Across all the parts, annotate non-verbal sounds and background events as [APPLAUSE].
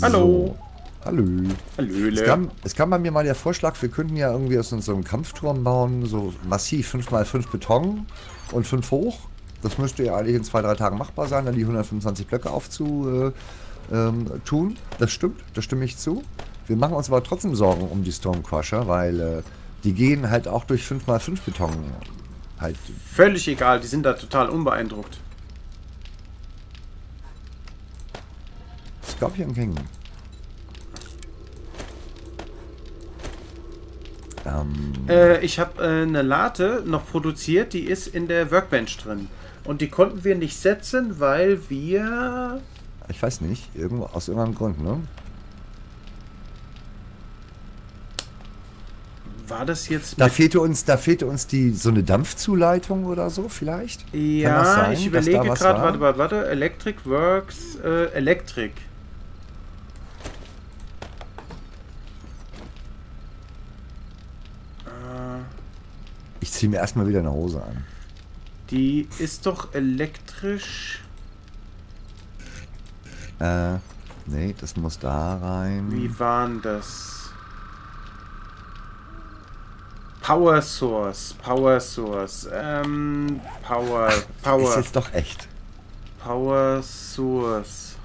Hallo. So. Hallo. Hallöle. Es kam, es kam bei mir mal der Vorschlag, wir könnten ja irgendwie aus unserem Kampfturm bauen, so massiv 5x5 Beton und 5 hoch. Das müsste ja eigentlich in zwei, drei Tagen machbar sein, dann die 125 Blöcke aufzu äh, ähm, tun. Das stimmt, da stimme ich zu. Wir machen uns aber trotzdem Sorgen um die Stonecrusher, weil äh, die gehen halt auch durch 5x5 Beton halt. Völlig egal, die sind da total unbeeindruckt. Scorpion King. Ähm, Äh, ich habe äh, eine Late noch produziert, die ist in der Workbench drin. Und die konnten wir nicht setzen, weil wir... ich weiß nicht, irgendwo, aus irgendeinem Grund, ne? War das jetzt... Da fehlte uns, da fehlte uns die so eine Dampfzuleitung oder so vielleicht. Ja, sein, ich überlege gerade, war? warte, warte, warte. Electric Works, äh, Electric. Ich ziehe mir erstmal wieder eine Hose an. die ist doch elektrisch. Äh, nee, das muss da rein. Wie waren das? Power Source, Power Source, ähm, Power, Ist Power, jetzt doch echt. Power Source.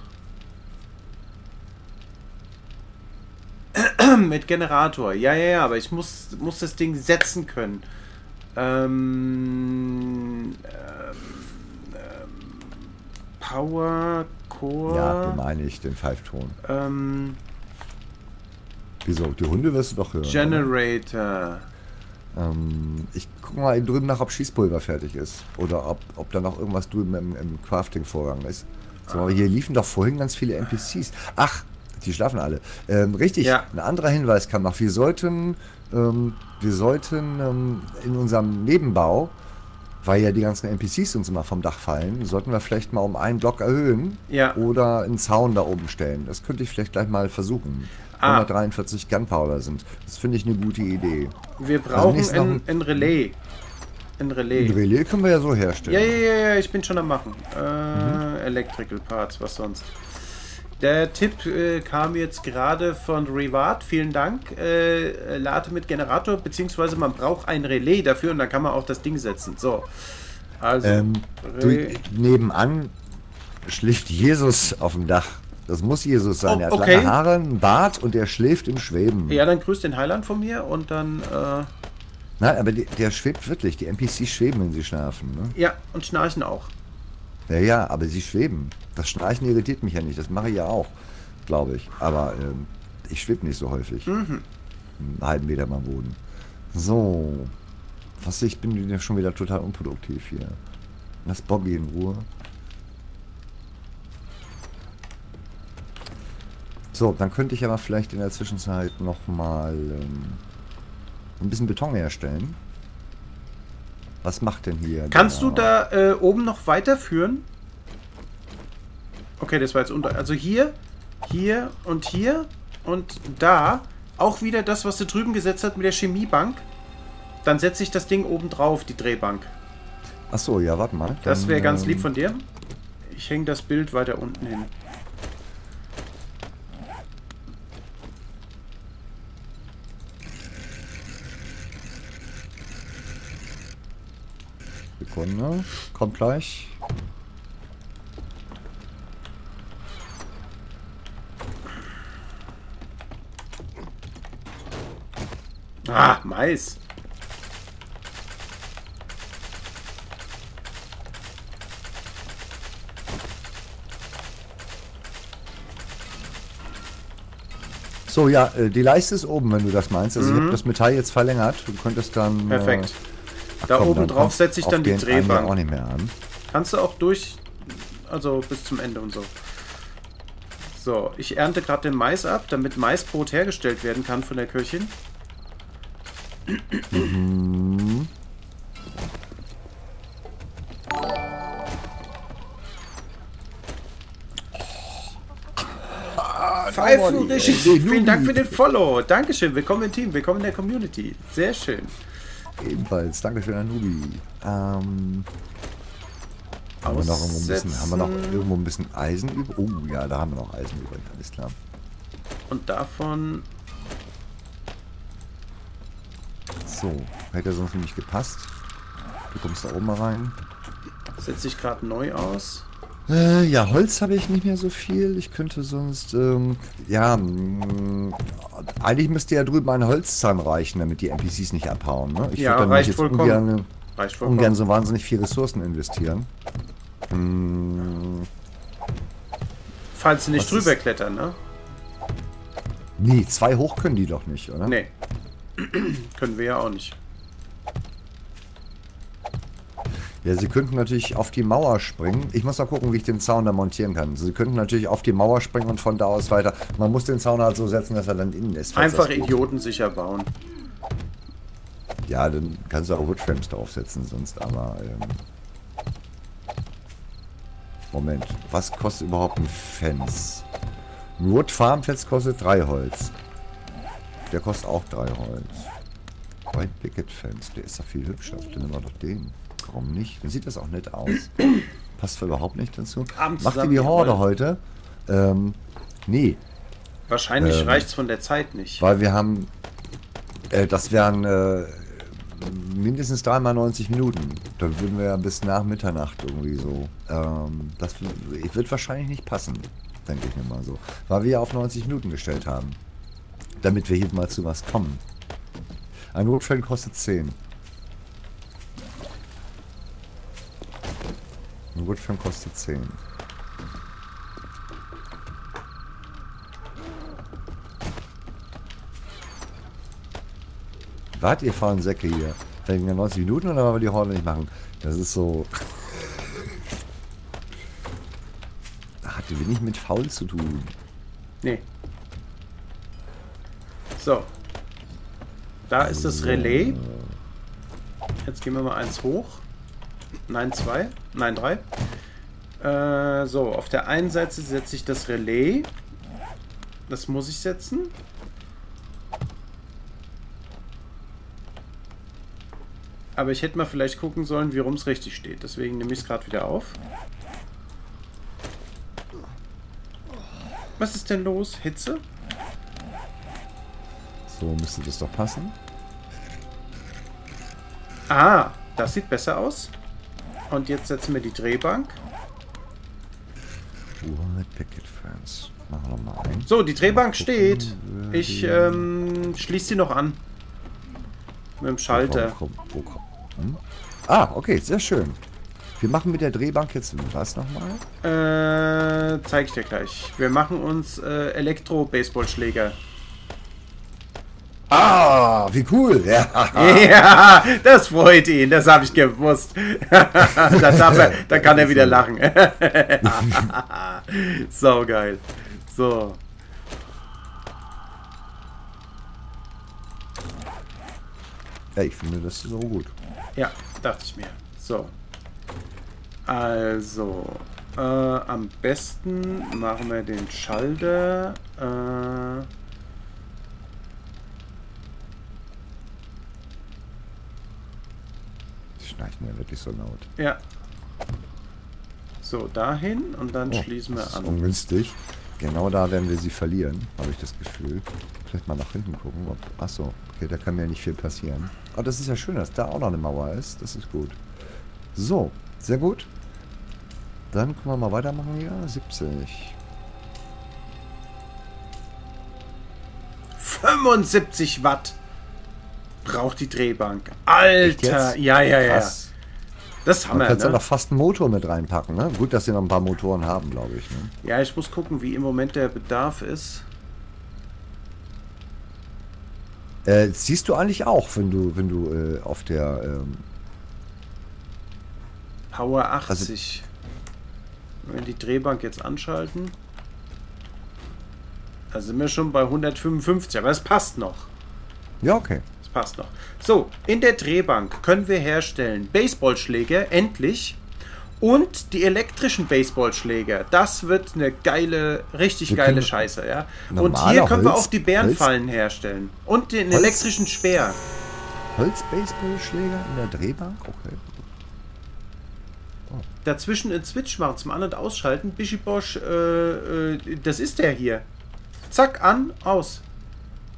[CLEARS THROAT] Mit Generator, ja, ja, ja, aber ich muss, muss das Ding setzen können. Ähm, ähm, ähm, Power Core. Ja, den meine ich, den Pfeifton. ähm, Wieso? Die Hunde wirst du doch hören. Generator. Ähm, ich gucke mal eben drüben nach, ob Schießpulver fertig ist. Oder ob, ob da noch irgendwas drüben im, im Crafting-Vorgang ist. So, aber hier liefen doch vorhin ganz viele NPCs. Ach, die schlafen alle. Ähm, richtig, Ja. ein anderer Hinweis kam noch. Wir sollten, ähm, wir sollten ähm, in unserem Nebenbau, weil ja die ganzen NPCs uns immer vom Dach fallen, sollten wir vielleicht mal um einen Block erhöhen Ja. oder einen Zaun da oben stellen. Das könnte ich vielleicht gleich mal versuchen. Ah. 143 Gunpowder sind. Das finde ich eine gute Idee. Wir brauchen nächstes noch ein, ein Relais. Ein Relais. Ein Relais können wir ja so Ja, herstellen. ja, ja, ja, ich bin schon am machen. Äh, Electrical Parts, was sonst. Der Tipp äh, kam jetzt gerade von Reward, vielen Dank. Äh, Lade mit Generator, beziehungsweise man braucht ein Relais dafür und dann kann man auch das Ding setzen. So. Also, Ähm, du, nebenan schläft Jesus auf dem Dach. Das muss Jesus sein. Oh, er hat okay. lange Haare, einen Bart und er schläft im Schweben. ja, dann grüßt den Heiland von mir und dann, äh, Nein, aber die, der schwebt wirklich. Die NPCs schweben, wenn sie schlafen. Ne? ja, und schnarchen auch. Ja, ja, aber sie schweben. Das Schnarchen irritiert mich ja nicht. Das mache ich ja auch, glaube ich. Aber ähm, ich schwebe nicht so häufig. Mhm. Einen halben Meter am Boden. So. Was, ich bin wieder- schon wieder total unproduktiv hier. Lass Bobby in Ruhe. So, dann könnte ich aber vielleicht in der Zwischenzeit nochmal ähm, ein bisschen Beton herstellen. Was macht denn hier? Kannst du der- da äh, oben noch weiterführen? Okay, das war jetzt unter. Also hier, hier und hier und da. Auch wieder das, was du drüben gesetzt hast mit der Chemiebank. Dann setze ich das Ding oben drauf, die Drehbank. Ach so, ja, warte mal. Das Dann, wäre ganz lieb ähm, von dir. Ich hänge das Bild weiter unten hin. Sekunde. Kommt gleich. Ah, Mais. So, ja, äh, die Leiste ist oben, wenn du das meinst. Also ich Mhm. habe das Metall jetzt verlängert. Du könntest dann... Perfekt. Äh, Da oben dann drauf setze ich auf dann die Drehbank. auch nicht mehr an. Kannst du auch durch, also bis zum Ende und so. So, ich ernte gerade den Mais ab, damit Maisbrot hergestellt werden kann von der Köchin. Pfeifenregie. Nee, Vielen Dank für den Follow. Dankeschön. Willkommen im Team. Willkommen in der Community. Sehr schön. Ebenfalls. Dankeschön an Nubi. Ähm, haben, wir noch irgendwo ein bisschen, haben wir noch irgendwo ein bisschen Eisen über? Oh ja, da haben wir noch Eisen übrig. Alles klar. Und davon... So, hätte sonst nämlich gepasst. Du kommst da oben mal rein. Setze ich gerade neu aus. Äh, ja, Holz habe ich nicht mehr so viel. Ich könnte sonst, ähm, ja, mh, eigentlich müsste ja drüben ein Holzzahn reichen, damit die NPCs nicht abhauen. Ne? Ich Ja, würd dann reicht jetzt vollkommen. ungern, Reicht vollkommen. ungern so wahnsinnig viel Ressourcen investieren. Hm, Falls sie nicht Was drüber ist- klettern, ne? nee, zwei hoch können die doch nicht, oder? Nee. [CLEARS THROAT] Können wir ja auch nicht. Ja, sie könnten natürlich auf die Mauer springen. Ich muss mal gucken, wie ich den Zaun da montieren kann. Sie könnten natürlich auf die Mauer springen und von da aus weiter. Man muss den Zaun halt so setzen, dass er dann innen ist. Einfach idiotensicher bauen. Ja, dann kannst du auch Woodframes draufsetzen, sonst aber. Ähm Moment, was kostet überhaupt ein Fence? Ein Wood Farm Fence kostet drei Holz. Der kostet auch drei Holz. White Picket Fence, der ist doch viel hübscher. Dann nehmen wir doch den. Warum nicht? Dann sieht das auch nett aus. [CLEARS THROAT] Passt überhaupt nicht dazu. Abends Macht ihr die Horde heute? Ähm, nee, Wahrscheinlich Ähm. reicht's von der Zeit nicht. weil wir haben. Äh, das wären äh, mindestens dreimal 90 Minuten. Dann würden wir ja bis nach Mitternacht irgendwie so. Ähm, das wird wahrscheinlich nicht passen, denke ich mir mal so. Weil wir ja auf 90 Minuten gestellt haben. Damit wir hier mal zu was kommen. Ein Notfall kostet 10. Ein Woodframe kostet 10. Wart ihr faulen Säcke hier? Wegen der 90 Minuten oder weil wir die Horde nicht machen? Das ist so. Da hatte wenig mit faul zu tun. Nee. So. Da ist das Relais. Jetzt gehen wir mal eins hoch. Nein, zwei. Nein, drei. Äh, so, auf der einen Seite setze ich das Relais. Das muss ich setzen. Aber ich hätte mal vielleicht gucken sollen, wie rum es richtig steht. Deswegen nehme ich es gerade wieder auf. Was ist denn los? Hitze? So müsste das doch passen. Ah, das sieht besser aus. Und jetzt setzen wir die Drehbank. So, die Drehbank steht. Ich ähm, schließe sie noch an. Mit dem Schalter. Hm? Ah, okay, sehr schön. Wir machen mit der Drehbank jetzt was nochmal? Äh, zeige ich dir gleich. Wir machen uns äh, Elektro-Baseballschläger. Ah, wie cool. Ja. [LAUGHS] Ja, das freut ihn. Das habe ich gewusst. [LAUGHS] da, da kann er wieder lachen. [LAUGHS] so geil. So. ja, ich finde das so gut. Ja, dachte ich mir. So. Also, äh, am besten machen wir den Schalter. Äh, Schnarchen ja wirklich so laut. ja. So, dahin und dann Oh, schließen wir das ist an. ungünstig. Genau da werden wir sie verlieren, habe ich das Gefühl. Vielleicht mal nach hinten gucken. Achso, okay, da kann mir nicht viel passieren. Aber das ist ja schön, dass da auch noch eine Mauer ist. Das ist gut. So, sehr gut. Dann können wir mal weitermachen hier. 70. 75 Watt braucht die Drehbank. Alter! Ja, ja, ja. Krass. Das haben wir, kann ja ne? noch fast einen Motor mit reinpacken, ne? Gut, dass sie noch ein paar Motoren haben, glaube ich. Ne? Ja, ich muss gucken, wie im Moment der Bedarf ist. Äh, siehst du eigentlich auch, wenn du, wenn du äh, auf der ähm, Power Also 80. Wenn wir die Drehbank jetzt anschalten. Da sind wir schon bei 155, aber es passt noch. Ja, okay. Passt noch. So, in der Drehbank können wir herstellen Baseballschläger, endlich. Und die elektrischen Baseballschläger. Das wird eine geile, richtig Wir geile Scheiße, ja. Und hier können wir Holz- auch die Bärenfallen herstellen. Und den Holz- elektrischen Speer. Holz-Baseballschläger in der Drehbank? Okay. Dazwischen einen Switch machen, zum An- und Ausschalten. Bishy Bosch, äh, äh, das ist der hier. Zack, an, aus.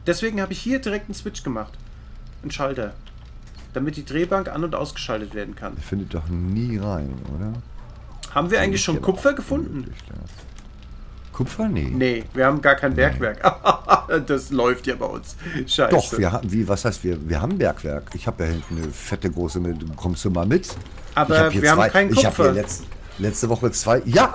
Deswegen habe ich hier direkt einen Switch gemacht. Einen Schalter. Damit die Drehbank an- und ausgeschaltet werden kann. Findet doch nie rein, oder? Haben wir eigentlich schon Kupfer gefunden? Kupfer? Nee. Nee, wir haben gar kein Bergwerk. [LAUGHS] das läuft ja bei uns. Scheiße. Doch, wir haben, wie, was heißt wir? Wir haben Bergwerk. Ich habe ja hinten eine fette große mit. Kommst du mal mit? Aber hab wir haben kein Ich habe Kupfer. hier letzt, letzte Woche zwei. Ja!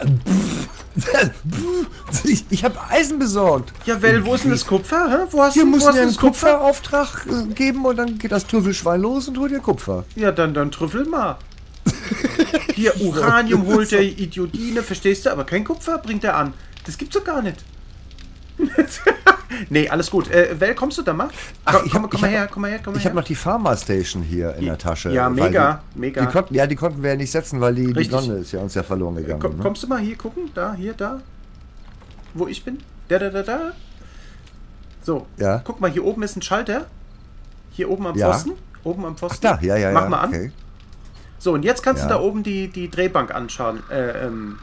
ich ich habe Eisen besorgt. Ja, Well, wo ist denn das Kupfer? Hä? Wo hast Hier du dir du einen? Kupferauftrag äh, geben und dann geht das Trüffelschwein los und holt dir Kupfer. Ja, dann, dann trüffel mal. Hier, [LAUGHS] Uranium holt der Idiotine, verstehst du? Aber kein Kupfer bringt er an. Das gibt's doch gar nicht. [LAUGHS] nee, alles gut. Äh, Well, kommst du da mal? Ach, komm, ich komm, hab- komm ich mal hab- her, komm mal her, komm mal Ich habe noch die Pharma Station hier in der Tasche. Ja, mega, die, mega. Die konnten, ja, die konnten wir ja nicht setzen, weil die, die. Sonne ist ja uns ja verloren gegangen. Komm, ne? kommst du mal hier gucken? Da, hier, da. Wo ich bin? Da, da, da, da. So, Ja. guck mal, hier oben ist ein Schalter. Hier oben am Ja. Pfosten. Oben am Pfosten. Ach da, ja, ja, Mach ja. mal an. Okay. So, und jetzt kannst Ja. du da oben die, die Drehbank anschauen, äh, ähm,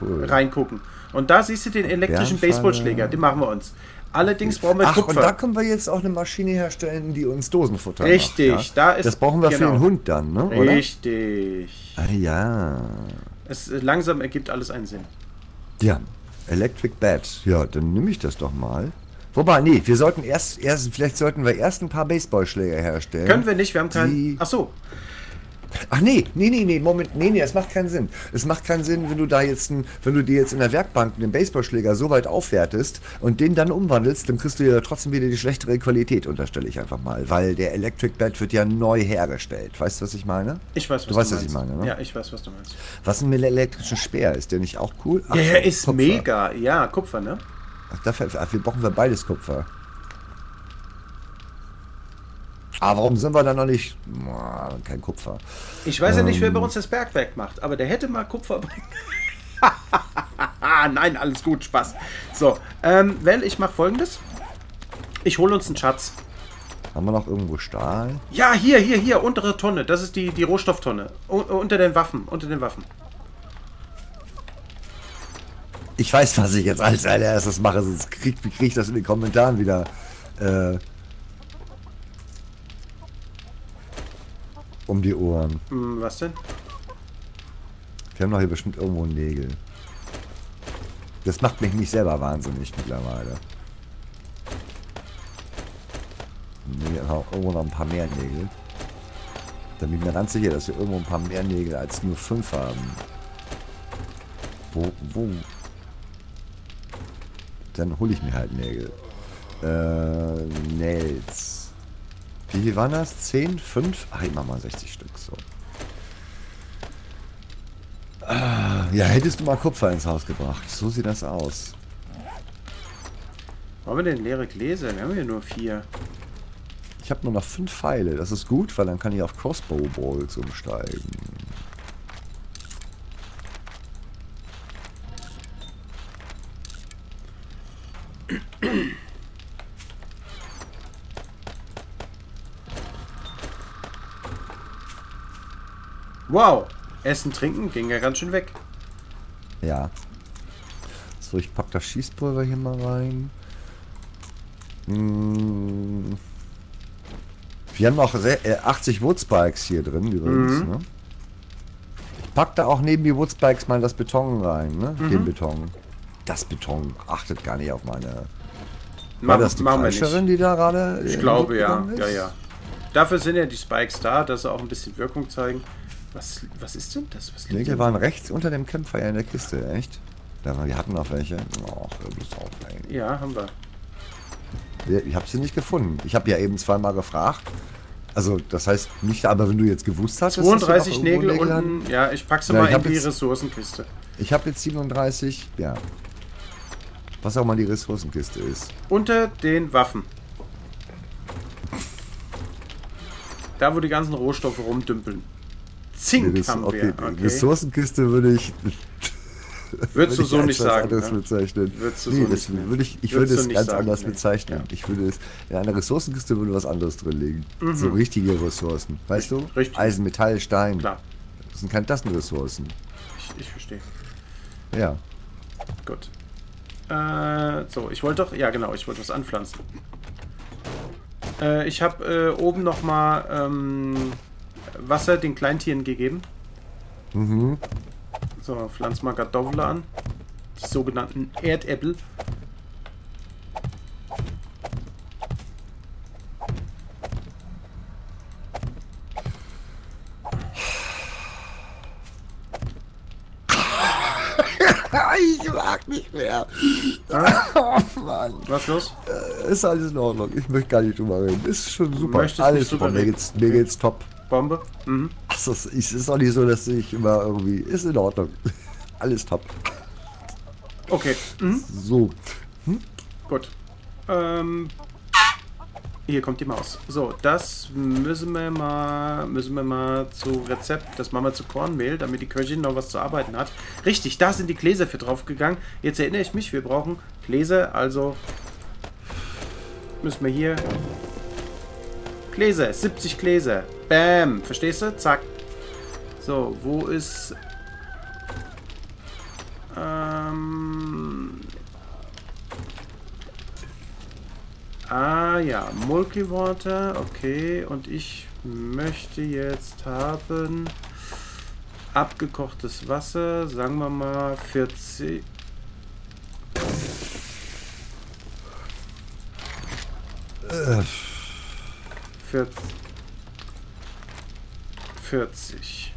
Cool. reingucken. Und da siehst du den elektrischen. Baseballschläger, den machen wir uns. Allerdings brauchen wir Ach, und da Kupfer. können wir jetzt auch eine Maschine herstellen, die uns Dosenfutter Richtig, macht. Ja? da ist- Das brauchen wir für genau. den Hund dann, ne? Oder? Richtig. Ah, ja. Es äh, langsam ergibt alles einen Sinn. Ja. Electric Bat. Ja, dann nehme ich das doch mal. Wobei, nee, wir sollten erst, erst, vielleicht sollten wir erst ein paar Baseballschläger herstellen. Können wir nicht, wir haben keinen. Ach so. Ach nee, nee, nee, nee, Moment, nee, nee, das macht keinen Sinn. Es macht keinen Sinn, wenn du da jetzt, ein, wenn du dir jetzt in der Werkbank den Baseballschläger so weit aufwertest und den dann umwandelst, dann kriegst du ja trotzdem wieder die schlechtere Qualität, unterstelle ich einfach mal, weil der Electric Bat wird ja neu hergestellt. Weißt du, was ich meine? Ich weiß, was Du weißt, was meinst. ich meine, ne? Ja, ich weiß, was du meinst. Was ist mit dem elektrischen Speer? Ist der nicht auch cool? Ach, Der ist Kupfer. mega. Ja, Kupfer, ne? Ach, dafür, dafür brauchen wir beides Kupfer. Aber warum sind wir dann noch nicht... Boah, kein Kupfer. Ich weiß ja nicht, Ähm. wer bei uns das Bergwerk macht, aber der hätte mal Kupfer bringen. [LAUGHS] Nein, alles gut, Spaß. So, ähm, well, ich mache folgendes. Ich hole uns einen Schatz. Haben wir noch irgendwo Stahl? Ja, hier, hier, hier, untere Tonne. Das ist die, die Rohstofftonne. U unter den Waffen, unter den Waffen. Ich weiß, was ich jetzt als allererstes mache, sonst krieg, krieg ich das in den Kommentaren wieder. Äh, um die Ohren. Hm, was denn? Wir haben doch hier bestimmt irgendwo Nägel. Das macht mich nicht selber wahnsinnig mittlerweile. Nee, irgendwo noch ein paar mehr Nägel. Dann bin ich mir ganz sicher, dass wir irgendwo ein paar mehr Nägel als nur fünf haben. Wo, wo? Dann hole ich mir halt Nägel. Äh, Nails. Wie viel waren das? 10? 5? Ach, ich mach mal 60 Stück, so. Ah, Ja, hättest du mal Kupfer ins Haus gebracht. So sieht das aus. Haben wir denn leere Gläser? Wir haben hier nur vier. Ich habe nur noch fünf Pfeile. Das ist gut, weil dann kann ich auf Crossbow Balls umsteigen. Wow. Essen, trinken ging ja ganz schön weg. Ja. So, ich pack das Schießpulver hier mal rein. Hm. Wir haben noch se- äh, 80 Woodspikes hier drin übrigens. Mhm. Ne? Ich pack da auch neben die Woodspikes mal das Beton rein, ne? Mhm. Den Beton. Das Beton achtet gar nicht auf meine. War Machen- das die. Kreischerin, die da gerade? Ich in glaube ja. ist? Ja, ja. Dafür sind ja die Spikes da, dass sie auch ein bisschen Wirkung zeigen. Was, was ist denn das? Was Nägel waren rechts unter dem Kämpfer ja in der Kiste, echt? Da, wir hatten noch welche. Och, hör bloß auf, ey. Ja, haben wir. Ich habe sie nicht gefunden. Ich habe ja eben zweimal gefragt. Also, das heißt nicht, aber wenn du jetzt gewusst hast, dass das hier 32 noch irgendwo Nägel hat- unten. Ja, ich pack sie Ja, mal in die jetzt- Ressourcenkiste. Ich habe jetzt 37, ja. Was auch mal die Ressourcenkiste ist. Unter den Waffen. Da, wo die ganzen Rohstoffe rumdümpeln. Zink Res- haben okay, wir. Okay. Ressourcenkiste würde ich. Würdest du so ich nicht sagen. anderes Ne? bezeichnen. Würdest du nee, so das nicht- würde ich, ich würde du es ganz sagen, anders nee. bezeichnen. Ja. Ich würde es, in einer Ressourcenkiste würde was anderes drin liegen. So richtige Ressourcen. Weißt du? Mhm. Richtig. Eisen, Metall, Stein. Klar, Das sind keine Tastenressourcen. ich, ich verstehe. Ja. Gut. Äh, so, ich wollte doch... Ja, genau, ich wollte was anpflanzen. Äh, ich habe äh, oben nochmal ähm, Wasser den Kleintieren gegeben. Mhm. So, pflanz mal Kartoffeln an. Die sogenannten Erdäpfel. [LAUGHS] ich mag nicht mehr. Ah, Oh Mann. was los? Äh, Ist alles in Ordnung. Ich möchte gar nicht drüber reden. Ist schon super. Möchtest alles super. Mir geht's, mir geht's top. Bombe? Mhm. Ach, das ist, auch nicht so, dass ich immer irgendwie. Ist in Ordnung. [LAUGHS] Alles top. Okay, mhm. So. gut. Ähm, hier kommt die Maus. So, das müssen wir mal, müssen wir mal zu Rezept, das machen wir zu Kornmehl, damit die Köchin noch was zu arbeiten hat. Richtig, da sind die Gläser für draufgegangen. Jetzt erinnere ich mich, wir brauchen Gläser, also müssen wir hier Gläser, 70 Gläser. Bam, verstehst du? Zack. So, wo ist ähm, Ah ja, Mulky Water, okay. Und ich möchte jetzt haben abgekochtes Wasser, sagen wir mal 40. Äh, 40. 40.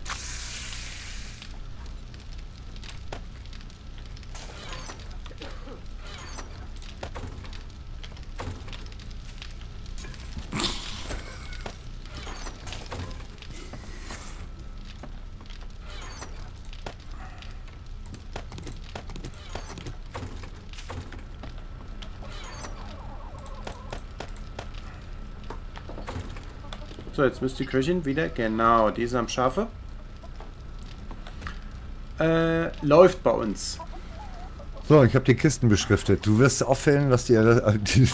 So, jetzt müsste die Köchin wieder. Genau, die ist am Schafe. Äh, läuft bei uns. So, ich habe die Kisten beschriftet. Du wirst auffallen, dass die, äh, [LAUGHS] die,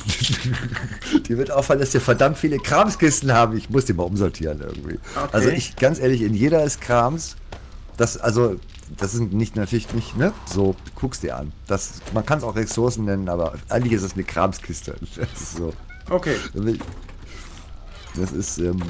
die wird auffallen, dass die verdammt viele Kramskisten haben. Ich muss die mal umsortieren irgendwie. Okay. Also ich, ganz ehrlich, in jeder ist Krams. Das, also, das sind nicht natürlich nicht, ne? So, guck's dir an. Das, man kann es auch Ressourcen nennen, aber eigentlich ist es eine Kramskiste. [LAUGHS] Das ist so. Okay. Das ist, ähm,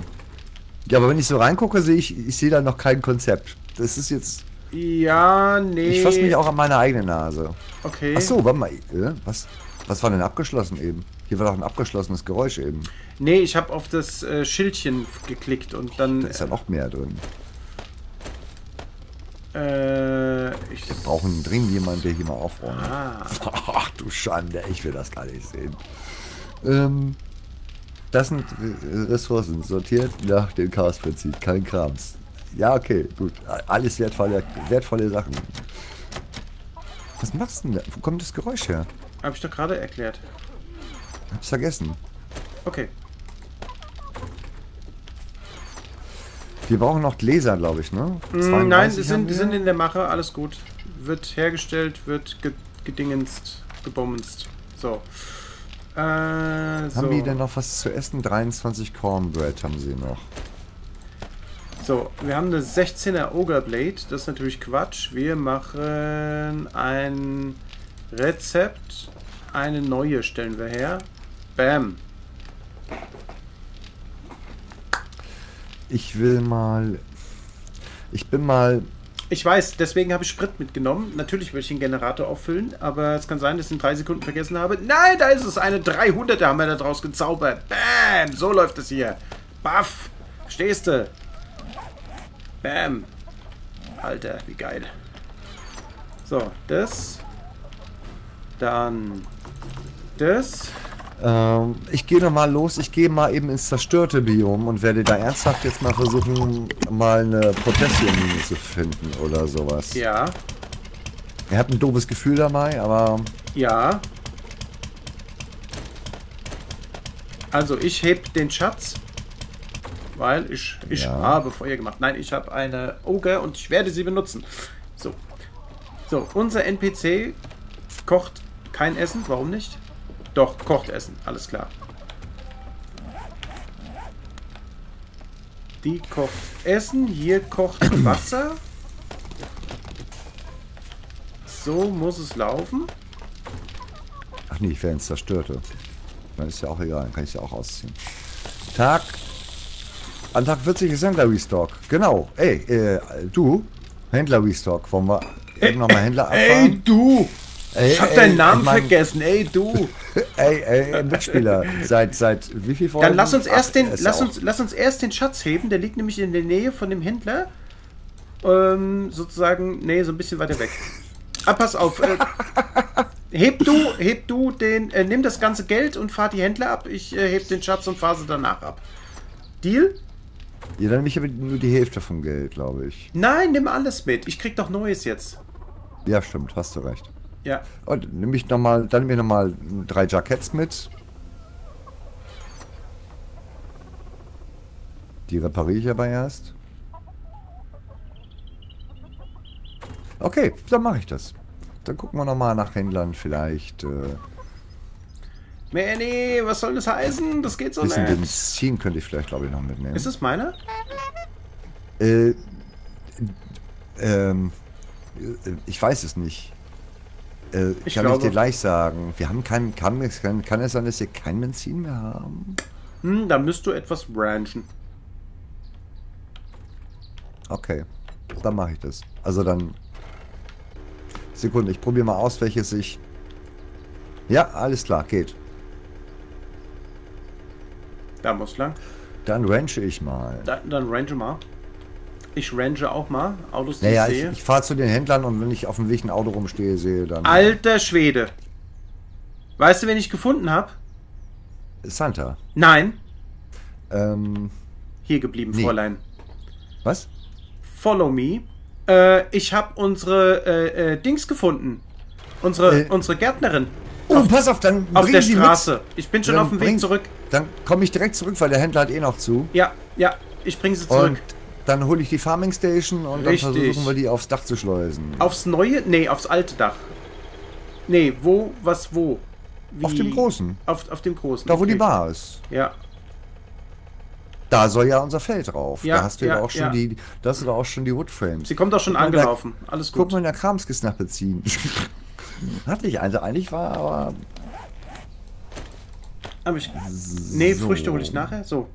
ja, aber wenn ich so reingucke, sehe ich, ich sehe da noch kein Konzept. Das ist jetzt, Ja, nee. ich fasse mich auch an meine eigene Nase. Okay. Ach so, warte mal, äh, was, was war denn abgeschlossen eben? Hier war doch ein abgeschlossenes Geräusch eben. Nee, ich habe auf das äh, Schildchen geklickt und dann. Da ist ja noch mehr drin. Äh, ich Wir brauchen dringend jemanden, der hier mal aufräumt. Ah, [LAUGHS] Ach du Schande, ich will das gar nicht sehen. Ähm, das sind äh, Ressourcen, sortiert nach dem Chaos-Prinzip, kein Krams. Ja, okay, gut. Alles wertvolle, wertvolle Sachen. Was machst du denn da? Wo kommt das Geräusch her? habe ich doch gerade erklärt. Hab's vergessen. Okay. Wir brauchen noch Gläser, glaube ich, ne? Mm, Nein, 32 die sind, sind in der Mache, alles gut. Wird hergestellt, wird ge gedingenst, gebommenst. So. Äh, so. Haben die denn noch was zu essen? 23 Cornbread haben sie noch. So, wir haben eine 16er Ogre Blade. Das ist natürlich Quatsch. Wir machen ein Rezept. Eine neue stellen wir her. Bam. Ich will mal. Ich bin mal. Ich weiß, deswegen habe ich Sprit mitgenommen. Natürlich will ich den Generator auffüllen, aber es kann sein, dass ich in drei Sekunden vergessen habe. Nein, da ist es. Eine 300er haben wir da draus gezaubert. Bam. So läuft es hier. Baff. Stehst du? Bam. Alter, wie geil. So, das. Dann das. Ähm, ich gehe noch mal los. Ich gehe mal eben ins zerstörte Biom und werde da ernsthaft jetzt mal versuchen, mal eine Potassiummine zu finden oder sowas. Ja. Er hat ein doofes Gefühl dabei, aber Ja. Also ich heb den Schatz, weil ich, ich Ja. habe Feuer gemacht. Nein, ich habe eine Oger und ich werde sie benutzen. So. So, unser NPC kocht kein Essen. Warum nicht? Doch, kocht Essen. Alles klar. Die kocht Essen. Hier kocht [COUGHS] Wasser. So muss es laufen. Ach nee, ich wäre ins Zerstörte. Dann ist ja auch egal, dann kann ich ja auch ausziehen. Tag. An Tag 40 ist Händler Restock. Genau. Ey, äh, du, Händler Restock. Wollen wir eben nochmal Händler abfahren? Ey, du! Ey, Ich hab ey, deinen Namen ich mein- vergessen, ey, du! [LAUGHS] Ey, ey, Mitspieler. seit, seit wie viel Folgen? Dann lass uns erst den, lass uns, lass uns erst den Schatz heben, der liegt nämlich in der Nähe von dem Händler. Ähm, sozusagen, nee, so ein bisschen weiter weg. Ah, pass auf. Äh, [LAUGHS] heb du, heb du den, äh, nimm das ganze Geld und fahr die Händler ab. Ich äh, heb den Schatz und fahr sie danach ab. Deal? Ja, dann nehme ich aber nur die Hälfte vom Geld, glaube ich. Nein, nimm alles mit. Ich krieg doch Neues jetzt. Ja, stimmt, hast du recht. Ja. Und nehme ich noch mal, dann nehme ich nochmal drei Jackets mit. Die repariere ich aber erst. Okay, dann mache ich das. Dann gucken wir nochmal nach Händlern vielleicht. Äh, Manny, was soll das heißen? Das geht so nicht. Benzin könnte ich vielleicht, glaube ich, noch mitnehmen. Ist es meiner? Äh, ähm, äh, ich weiß es nicht. Äh, Ich kann glaube- ich dir gleich sagen. Wir haben kein, kann, es- kann, kann es sein, dass wir kein Benzin mehr haben? Hm, da müsst du etwas ranchen. Okay, dann mache ich das. Also dann. Sekunde, ich probiere mal aus, welches ich. Ja, alles klar, geht. Da muss lang. Dann ranche ich mal. Dann, dann range mal. Ich range auch mal. Autos, die Naja, ich ich, sehe. ich fahre zu den Händlern und wenn ich auf dem Weg ein Auto rumstehe, sehe, dann. Alter Schwede. Weißt du, wen ich gefunden habe? Santa. Nein. Ähm, Hier geblieben, Nee. Fräulein. was? Follow me. Äh, ich habe unsere äh, äh, Dings gefunden. Unsere, Äh. unsere Gärtnerin. Oh, pass auf, dann Auf der Straße. Ich bin schon Dann auf dem Weg bring- zurück. Mit. Dann komme ich direkt zurück, weil der Händler hat eh noch zu. Ja, ja. Ich bringe sie zurück. Und dann hole ich die Farming Station und Richtig. dann versuchen wir die aufs Dach zu schleusen. Aufs neue? Nee, aufs alte Dach. Nee, wo? Was wo? Wie? Auf dem großen. Auf, auf dem großen. Da, wo die okay. Bar ist. Ja. Da soll ja unser Feld drauf. Ja, da hast du ja, ja, auch schon ja. die, da hast du da auch schon die Woodframes. Sie kommt auch schon Guck mal, da- angelaufen. Alles Guck gut. mal in der Kramskis nach beziehen. [LAUGHS] Hatte ich also eigentlich war, aber Aber ich, nee, So. Früchte hole ich nachher. So.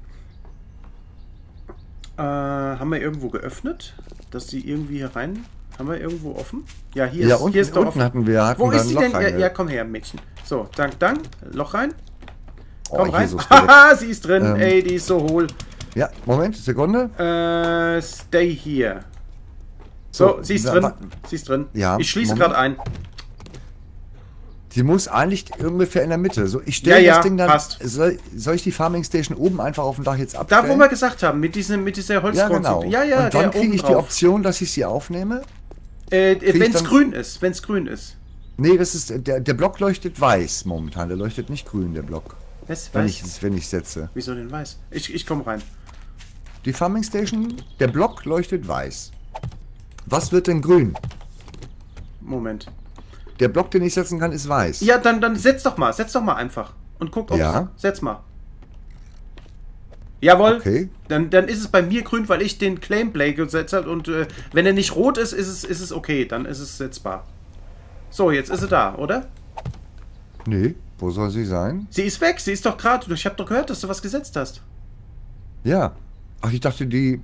Äh, haben wir irgendwo geöffnet? Dass die irgendwie hier rein. Haben wir irgendwo offen? Ja, hier ja ist, unten, hier ist doch unten offen. hatten wir hatten Wo ist sie denn? Ja, ja, komm her, Mädchen. So, dank, dank. Loch rein. Oh, Komm rein. Jesus, [LAUGHS] direkt. Haha, sie ist drin. Ähm. Ey, die ist so hohl. ja, Moment, Sekunde. Äh, stay here. So, So, sie ist drin. Sie ist drin. Ja, Ich schließe gerade ein. Die muss eigentlich ungefähr in der Mitte. So, ich stelle Ja, ja, das Ding dann. passt. Soll, soll ich die Farming Station oben einfach auf dem Dach jetzt abstellen? Da, wo wir gesagt haben, mit, diesem, mit dieser ja, Holzkonstruktion. genau. Ja, ja, Und dann kriege ich die drauf. Option, dass ich sie aufnehme. Äh, ich wenn es grün ist. Wenn es grün ist. Nee, das ist der, der Block leuchtet weiß momentan. Der leuchtet nicht grün, der Block. Was? Wenn Weiß? ich, wenn ich setze. Wieso denn weiß? Ich, ich komme rein. Die Farming Station, der Block leuchtet weiß. Was wird denn grün? Moment. Der Block, den ich setzen kann, ist weiß. Ja, dann, dann setz doch mal. Setz doch mal einfach. Und guck, ob Ja. Setz mal. Jawohl. Okay. Dann, dann ist es bei mir grün, weil ich den Claim Play gesetzt habe. Und äh, wenn er nicht rot ist, ist es, ist es okay. Dann ist es setzbar. So, jetzt ist sie da, oder? Nee, wo soll sie sein? Sie ist weg. Sie ist doch gerade. Ich habe doch gehört, dass du was gesetzt hast. Ja. Ach, ich dachte, die.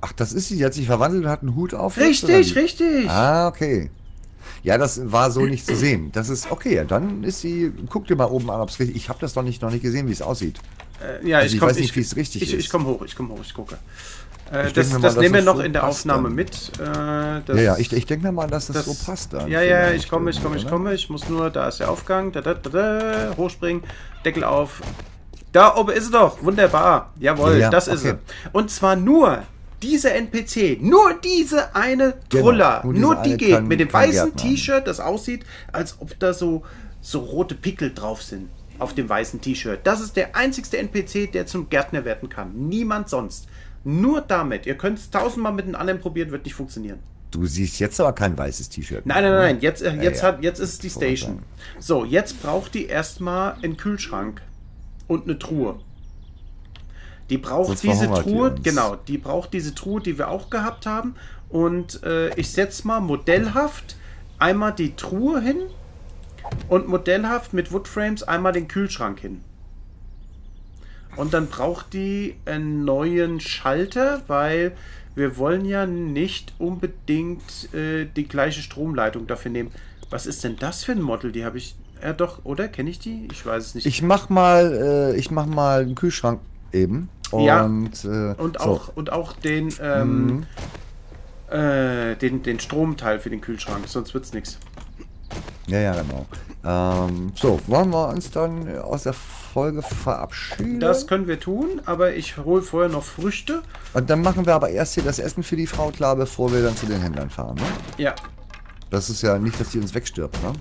Ach, das ist sie. Die hat sich verwandelt und hat einen Hut auf. Richtig, richtig. Ah, okay. Ja, das war so nicht zu sehen. Das ist okay. Dann ist sie. Guck dir mal oben an, ob es richtig. Ich habe das noch nicht, noch nicht gesehen, wie es aussieht. Äh, ja, Also ich, ich komm, weiß nicht, ich, wie es richtig ich, ist. Ich komme hoch, ich komme hoch, ich gucke. Äh, Ich das mal, das nehmen wir es noch so in der Aufnahme dann. mit. Äh, ja, ja, ich, ich denke mir mal, dass das, das- so passt dann. Ja, ja, ich komme, ich komme, ich komme. Ich muss nur, da ist der Aufgang. Da, da, da, da, hochspringen, Deckel auf. Da oben ist sie doch. Wunderbar. Jawohl, Ja, das ist okay. sie. Und zwar nur diese NPC, nur diese eine Genau, Truller, nur nur, die geht kann- mit dem weißen. T-Shirt, das aussieht, als ob da so, so rote Pickel drauf sind auf dem weißen T-Shirt. Das ist der einzigste NPC, der zum Gärtner werden kann. Niemand sonst. Nur damit. Ihr könnt es tausendmal mit den anderen probieren, wird nicht funktionieren. Du siehst jetzt aber kein weißes T-Shirt. Nein, nein, nein, jetzt, äh, Ja, jetzt, ja. Hat, jetzt ist es die Station. So, jetzt braucht die erstmal einen Kühlschrank und eine Truhe. Die braucht Sonst diese die Truhe, uns. genau, die braucht diese Truhe, die wir auch gehabt haben. Und äh, ich setze mal modellhaft einmal die Truhe hin Und modellhaft mit Woodframes einmal den Kühlschrank hin. Und dann braucht die einen neuen Schalter, weil wir wollen ja nicht unbedingt äh, die gleiche Stromleitung dafür nehmen. Was ist denn das für ein Model? Die habe ich. Ja doch, oder? Kenne ich die? Ich weiß es nicht. Ich mach mal, äh, ich mach mal einen Kühlschrank eben. Und, Ja. äh, und, so. auch, und auch den, ähm, äh, den, den Stromteil für den Kühlschrank, sonst wird's nichts. Ja, ja, genau. Ähm, so, wollen wir uns dann aus der Folge verabschieden? Das können wir tun, aber ich hole vorher noch Früchte. Und dann machen wir aber erst hier das Essen für die Frau klar, bevor wir dann zu den Händlern fahren. Ne? Ja. Das ist ja nicht, dass die uns wegstirbt. Ne?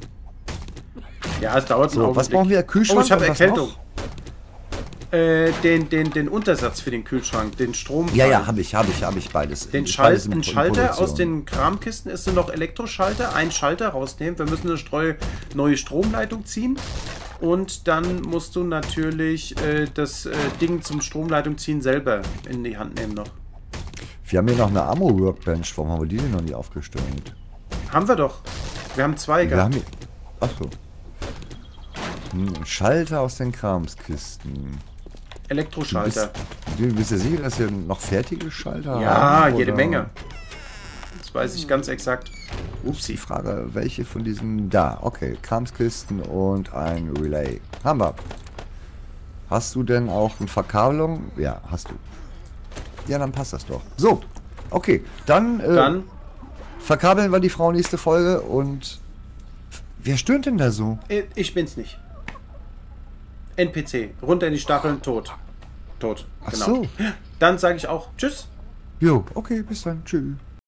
Ja, es dauert So, was brauchen wir? Kühlschrank Oh, ich habe Erkältung. noch? Äh, den, den, den Untersatz für den Kühlschrank, den Strom. Ja, ja, habe ich, habe ich, habe ich beides. Den Beides Schalt, in- ein in Schalter aus den Kramkisten ist nur noch Elektroschalter. Ein Schalter rausnehmen. Wir müssen eine Streu neue Stromleitung ziehen. Und dann musst du natürlich äh, das äh, Ding zum Stromleitung ziehen selber in die Hand nehmen noch. Wir haben hier noch eine Ammo-Workbench. Warum haben wir die denn noch nie aufgestellt? Haben wir doch. Wir haben zwei Wir haben gehabt. hier. Achso. Hm, ein Schalter aus den Kramskisten. Elektroschalter. Du bist ja sicher, dass wir noch fertige Schalter Ja, haben? jede oder? Menge. Das weiß ich ganz exakt. Die Upsi. Frage, welche von diesen da? Okay, Kramskisten und ein Relay. Haben wir. Hast du denn auch eine Verkabelung? Ja, hast du. Ja, dann passt das doch. So, okay, dann, äh, Dann verkabeln wir die Frau nächste Folge und wer stöhnt denn da so? Äh, Ich bin's nicht. NPC. Runter in die Stacheln, tot. Tot. Ach Genau. so. Dann sage ich auch Tschüss. Jo, okay, bis dann. Tschüss.